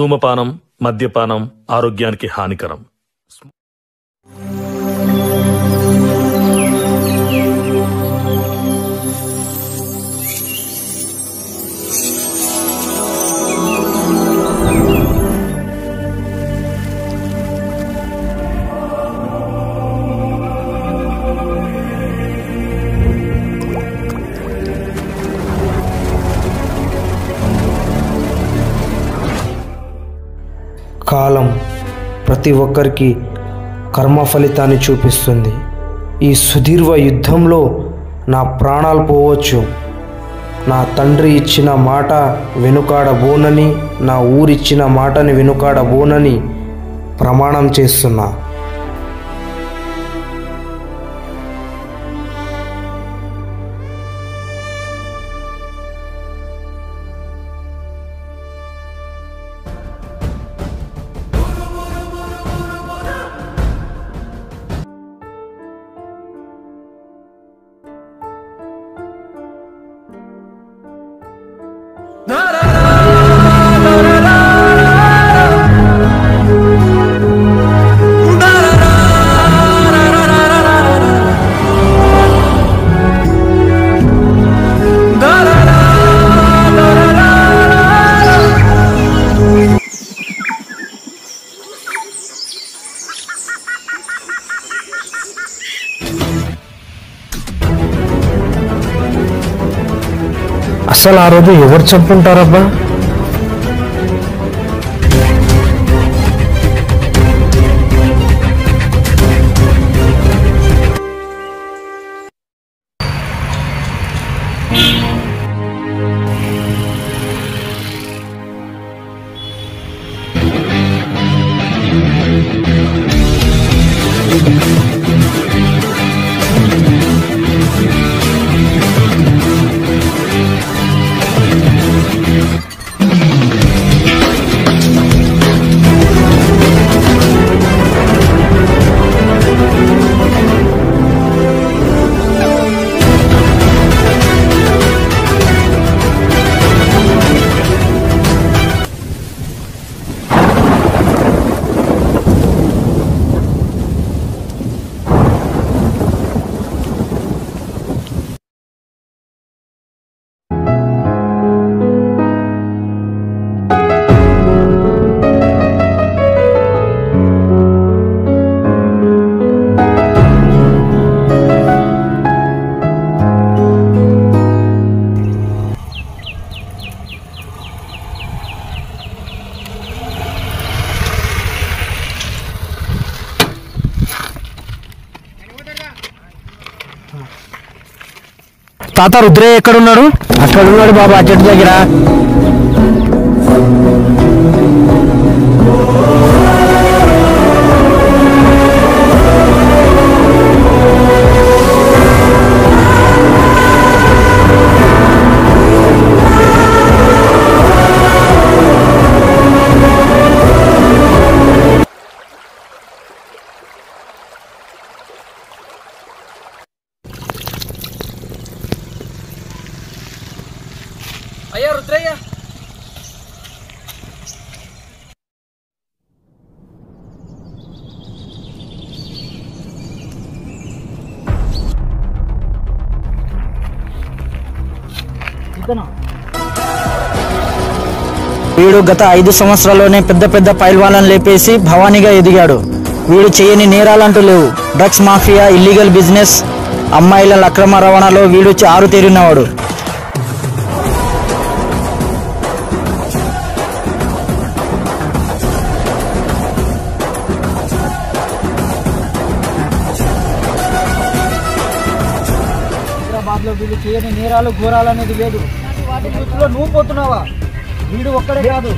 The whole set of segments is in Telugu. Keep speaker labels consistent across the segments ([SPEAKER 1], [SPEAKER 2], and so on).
[SPEAKER 1] ధూమపానం మద్యపానం ఆరోగ్యానికి హానికరం.
[SPEAKER 2] ప్రతి ఒక్కరికి కర్మ ఫలితాన్ని చూపిస్తుంది. ఈ సుదీర్ఘ యుద్ధంలో నా ప్రాణాలు పోవచ్చు. నా తండ్రి ఇచ్చిన మాట వెనుకాడబోనని నా ఊరిచ్చిన మాటని వెనుకాడబోనని ప్రమాణం చేస్తున్నా. అసలు ఆ రోజు ఎవరు చెప్పుకుంటారబ్బా తాత రుద్రయ్య ఎక్కడున్నాడు? అక్కడ ఉన్నాడు బాబు చెట్టు దగ్గర.
[SPEAKER 3] రుద్రయ్య
[SPEAKER 4] వీడు గత ఐదు సంవత్సరాల్లోనే పెద్ద పెద్ద పైల్వాలను లేపేసి భవానీగా ఎదిగాడు. వీడు చేయని నేరాలంటూ లేవు. డ్రగ్స్ మాఫియా ఇల్లీగల్ బిజినెస్ అమ్మాయిల అక్రమ రవాణాలో వీడు ఆరు తేరినవాడు.
[SPEAKER 3] నేరాలు ఘోరాలు అనేది లేదు. వాటి వృత్తిలో నువ్వు పోతున్నావా? వీడు ఒక్కడే కాదు.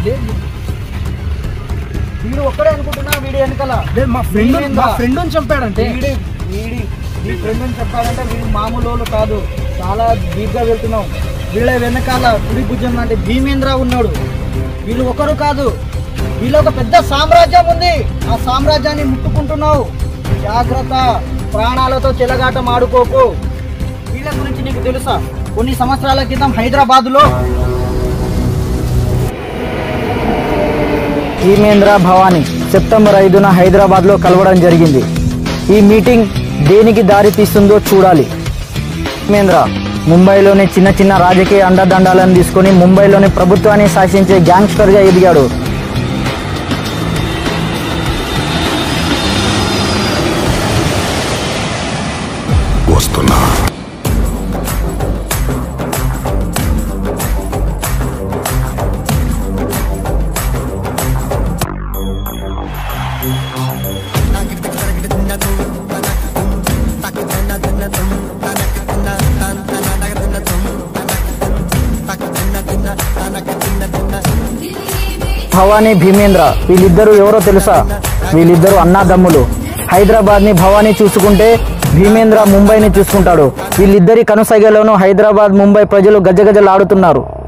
[SPEAKER 3] వీడు ఒక్కడే అనుకుంటున్నా వీడి వెనకాల?
[SPEAKER 2] మా ఫ్రెండ్? మా ఫ్రెండ్ చంపాడంటే.
[SPEAKER 3] వీడి వీడి నీ ఫ్రెండ్ అని చెప్పాలంటే వీడు మామూలు కాదు. చాలా డీప్గా వెళ్తున్నావు వీళ్ళ వెనకాల కుడి భుజం అంటే భీమేంద్ర ఉన్నాడు. వీళ్ళు ఒకరు కాదు. వీళ్ళ ఒక పెద్ద సామ్రాజ్యం ఉంది. ఆ సామ్రాజ్యాన్ని ముట్టుకుంటున్నావు. జాగ్రత్త. ప్రాణాలతో చెలగాటం ఆడుకోకు. వీళ్ళ గురించి నీకు తెలుసా? కొన్ని సంవత్సరాల క్రితం హైదరాబాద్లో
[SPEAKER 4] భీమేంద్ర భవానీ సెప్టెంబర్ ఐదున హైదరాబాద్లో కలవడం జరిగింది. ఈ మీటింగ్ దేనికి దారి తీస్తుందో చూడాలి. భీమేంద్ర ముంబైలోని చిన్న చిన్న రాజకీయ అండదండాలను తీసుకొని ముంబైలోని ప్రభుత్వాన్ని శాసించే గ్యాంగ్స్టర్గా ఎదిగాడు. భవానీ భీమేంద్ర. వీళ్ళిద్దరూ ఎవరో తెలుసా? వీళ్ళిద్దరూ అన్నాదమ్ములు. హైదరాబాద్ని భవానీ చూసుకుంటే భీమేంద్ర ముంబైని చూసుకుంటాడు. వీళ్ళిద్దరి కనుసైగలోనూ హైదరాబాద్ ముంబై ప్రజలు గజగజలాడుతున్నారు.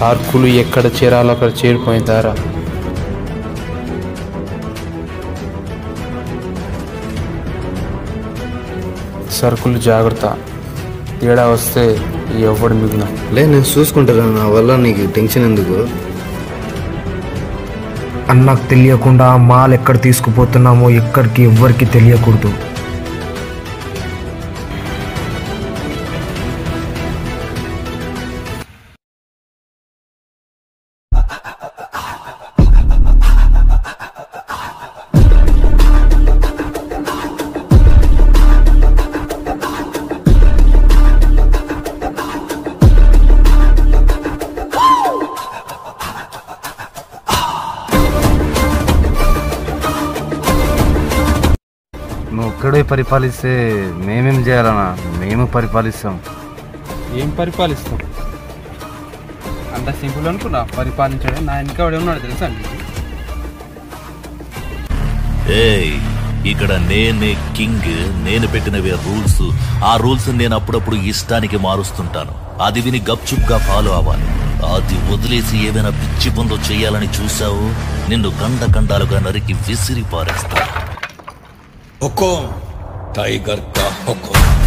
[SPEAKER 5] సార్కులు ఎక్కడ చేరాలో అక్కడ చేరిపోయిందారా సరుకులు జాగ్రత్త. తేడా వస్తే ఎవడు మిగిలిన
[SPEAKER 6] లే నేను చూసుకుంటాను నా వల్ల నీకు టెన్షన్ ఎందుకు?
[SPEAKER 2] అన్నకు తెలియకుండా మాల్ ఎక్కడ తీసుకుపోతున్నామో ఎక్కడికి ఎవ్వరికి తెలియకూడదు.
[SPEAKER 6] దేవుడే పరిపాలిస్తే మేమేం చేయాలన్నా? మేము పరిపాలిస్తాం.
[SPEAKER 5] ఏం పరిపాలిస్తాం? అంత సింపుల్ అనుకున్నా. పరిపాలించడం నా వెనక ఉన్నాడు తెలుసా
[SPEAKER 7] ఇక్కడ నేనే కింగ్ నేను పెట్టినవే రూల్స్. ఆ రూల్స్ నేను అప్పుడప్పుడు ఇష్టానికి మారుస్తుంటాను. అది విని గప్చుప్గా ఫాలో అవ్వాలి. అది వదిలేసి ఏమైనా పిచ్చి పనులు చేయాలని చూశావు? నిన్ను కండ కండాలుగా నరికి విసిరి పారేస్తాను.
[SPEAKER 8] ఒక్కో टाइगर का हुकुम।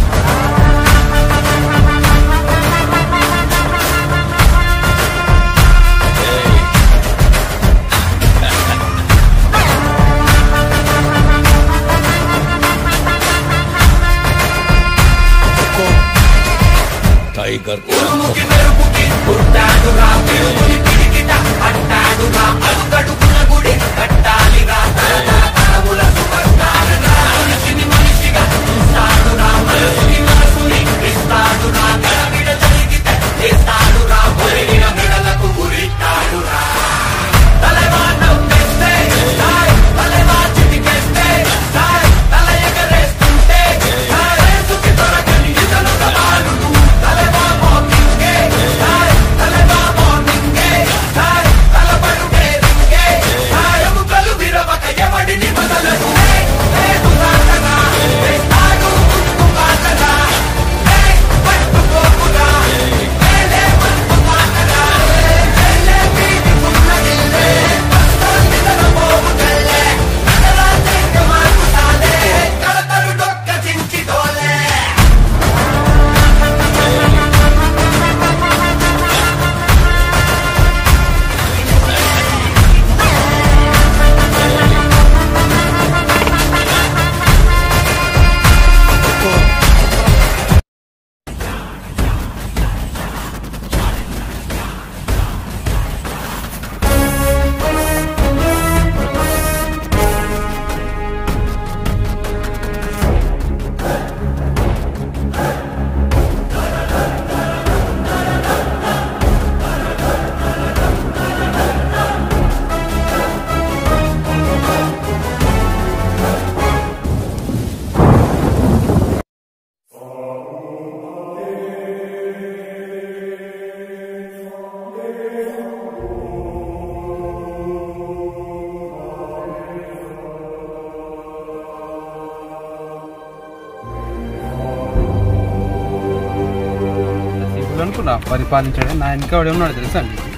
[SPEAKER 5] పరిపాలించాడు నా వెనక వాడు ఉన్నాడు తెలుసా మీకు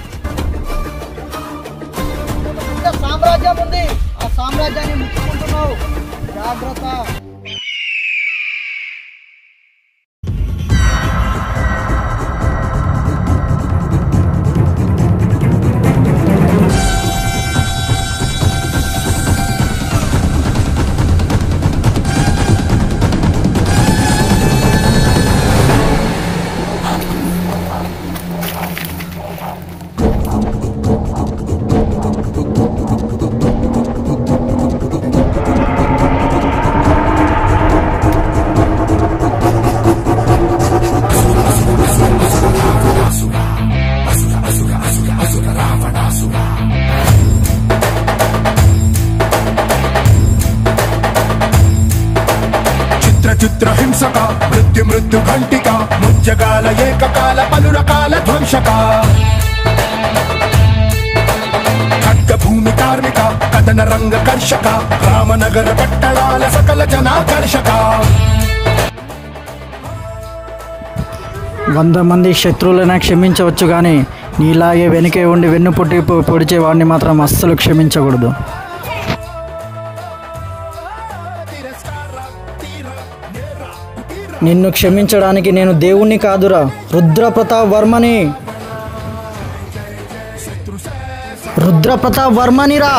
[SPEAKER 3] సామ్రాజ్యం ఉంది. ఆ సామ్రాజ్యాన్ని ముట్టుకుంటున్నావు. జాగ్రత్త.
[SPEAKER 9] హింసక మృత్యు మృత్యు కంటిక ముత్యకాల ఏకకాల పలు రకాల ధ్వంసక. భూమి కార్మిక కథన రంగ కర్షక రామనగర పట్టణాల సకల జనాకర్షక.
[SPEAKER 4] వంద మంది శత్రువులైనా క్షమించవచ్చు కానీ నీలాగే వెనుకే ఉండి వెన్ను పుట్టి పొడిచే వాడిని మాత్రం అస్సలు క్షమించకూడదు. నిన్ను క్షమించడానికి నేను దేవుణ్ణి కాదురా. రుద్రప్రతాప్ వర్మని రుద్రప్రతాప్ వర్మనిరా